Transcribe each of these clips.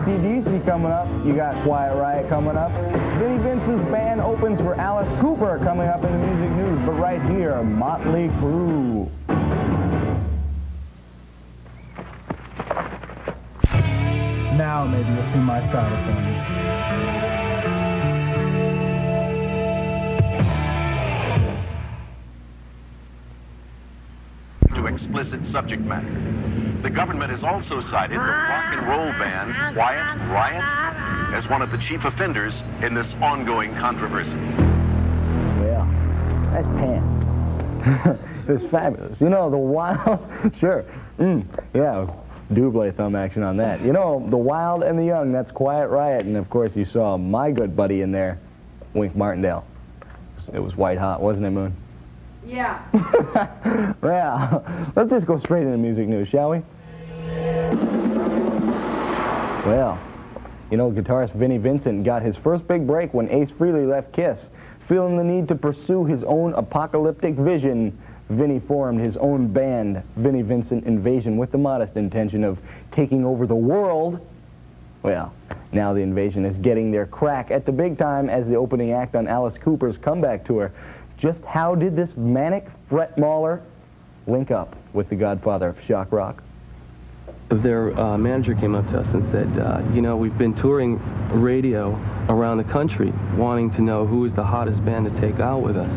ACDC coming up. You got Quiet Riot coming up. Vinnie Vincent's band opens for Alice Cooper coming up in the music news. But right here, Motley Crue. Now maybe you'll see my side of things. to explicit subject matter. The government has also cited the rock and roll band Quiet Riot as one of the chief offenders in this ongoing controversy. Well, that's Pam. it's fabulous. You know, the wild, sure. Mm, yeah, double thumb action on that. You know, the wild and the young, that's Quiet Riot. And of course, you saw my good buddy in there, Wink Martindale. It was white hot, wasn't it, Moon? Yeah. Well, let's just go straight into music news, shall we? Well, you know, guitarist Vinnie Vincent got his first big break when Ace Frehley left Kiss. Feeling the need to pursue his own apocalyptic vision, Vinnie formed his own band, Vinnie Vincent Invasion, with the modest intention of taking over the world. Well, now the invasion is getting their crack at the big time as the opening act on Alice Cooper's comeback tour. Just how did this manic Fret Mauler link up with the godfather of shock rock? their uh, manager came up to us and said, uh, you know, we've been touring radio around the country wanting to know who is the hottest band to take out with us.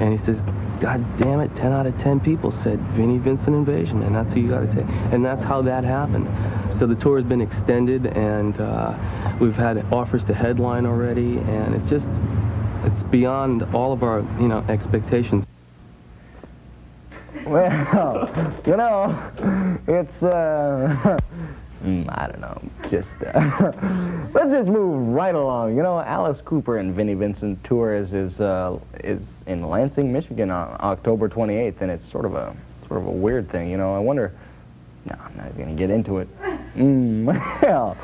And he says, God damn it, 10 out of 10 people said Vinnie Vincent Invasion, and that's who you got to take. And that's how that happened. So the tour has been extended, and uh, we've had offers to headline already, and it's just, it's beyond all of our, you know, expectations. Well, you know, it's, uh, mm, I don't know, just, uh, let's just move right along. You know, Alice Cooper and Vinnie Vincent tour is, is, uh, is in Lansing, Michigan on October 28th, and it's sort of a, sort of a weird thing, you know. I wonder, no, I'm not going to get into it. Mm, well,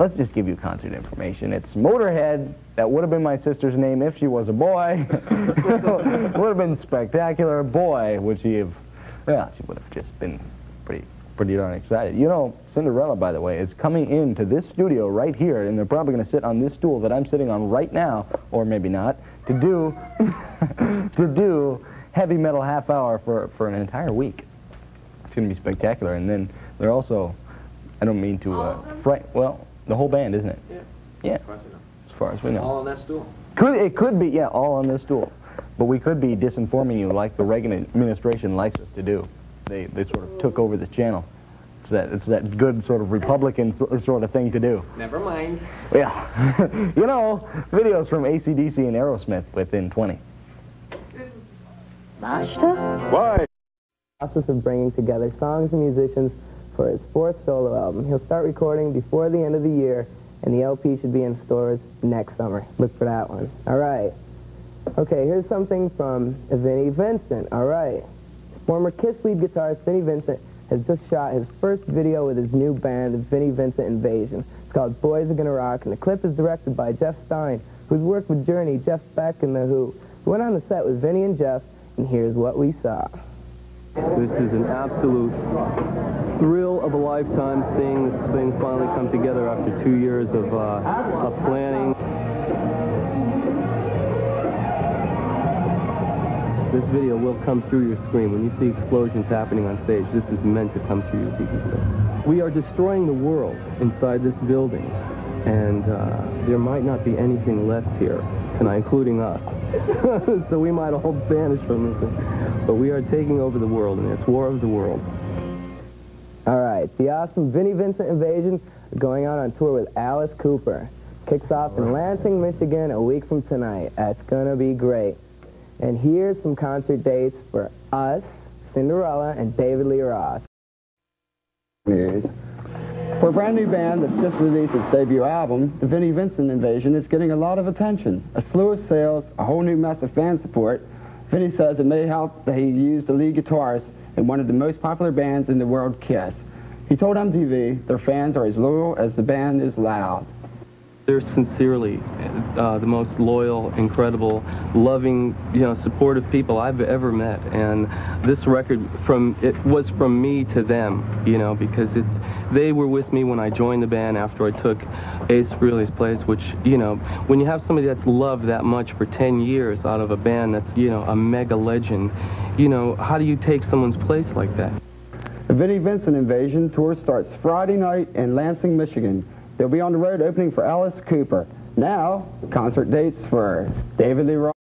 let's just give you concert information. It's Motorhead. That would have been my sister's name if she was a boy. would have been spectacular. Boy, would she have, well, she would have just been pretty, pretty darn excited. You know, Cinderella, by the way, is coming into this studio right here, and they're probably going to sit on this stool that I'm sitting on right now, or maybe not, to do, to do heavy metal half hour for, for an entire week. It's going to be spectacular. And then they're also, I don't mean to, uh, fright, well, the whole band, isn't it? Yeah. Yeah, as far as we know. All on that stool. Could it could be yeah, all on this stool, but we could be disinforming you like the Reagan administration likes us to do. They they sort of took over this channel. It's that it's that good sort of Republican sort of thing to do. Never mind. Yeah, you know, videos from ACDC and Aerosmith within 20. Master? Why? process of bringing together songs and musicians for his fourth solo album. He'll start recording before the end of the year, and the LP should be in stores next summer. Look for that one. All right. Okay, here's something from Vinnie Vincent. All right. Former Kiss lead guitarist Vinnie Vincent has just shot his first video with his new band, the Vinnie Vincent Invasion. It's called Boys Are Gonna Rock, and the clip is directed by Jeff Stein, who's worked with Journey, Jeff Beck, and The Who. We went on the set with Vinnie and Jeff, and here's what we saw. This is an absolute thrill of a lifetime seeing this thing finally come together after two years of, uh, of planning. This video will come through your screen. When you see explosions happening on stage, this is meant to come through your TV screen. We are destroying the world inside this building, and uh, there might not be anything left here tonight, including us. so we might all vanish from this. But we are taking over the world, and it's War of the World. All right, the awesome Vinnie Vincent Invasion going out on tour with Alice Cooper. Kicks off in Lansing, Michigan a week from tonight. That's gonna be great. And here's some concert dates for us, Cinderella, and David Lee Roth. For a brand new band that's just released its debut album, the Vinnie Vincent Invasion is getting a lot of attention. A slew of sales, a whole new mess of fan support. Vinnie says it may help that he used the lead guitarist in one of the most popular bands in the world, Kiss. He told MTV their fans are as loyal as the band is loud. they're sincerely uh, the most loyal, incredible, loving, you know, supportive people I've ever met. And this record from it was from me to them, you know, because it's they were with me when I joined the band after I took Ace Frehley's place, which, you know, when you have somebody that's loved that much for 10 years out of a band that's, you know, a mega legend, you know, how do you take someone's place like that? The Vinnie Vincent Invasion tour starts Friday night in Lansing, Michigan. They'll be on the road opening for Alice Cooper. Now, concert dates for David Lee Roth.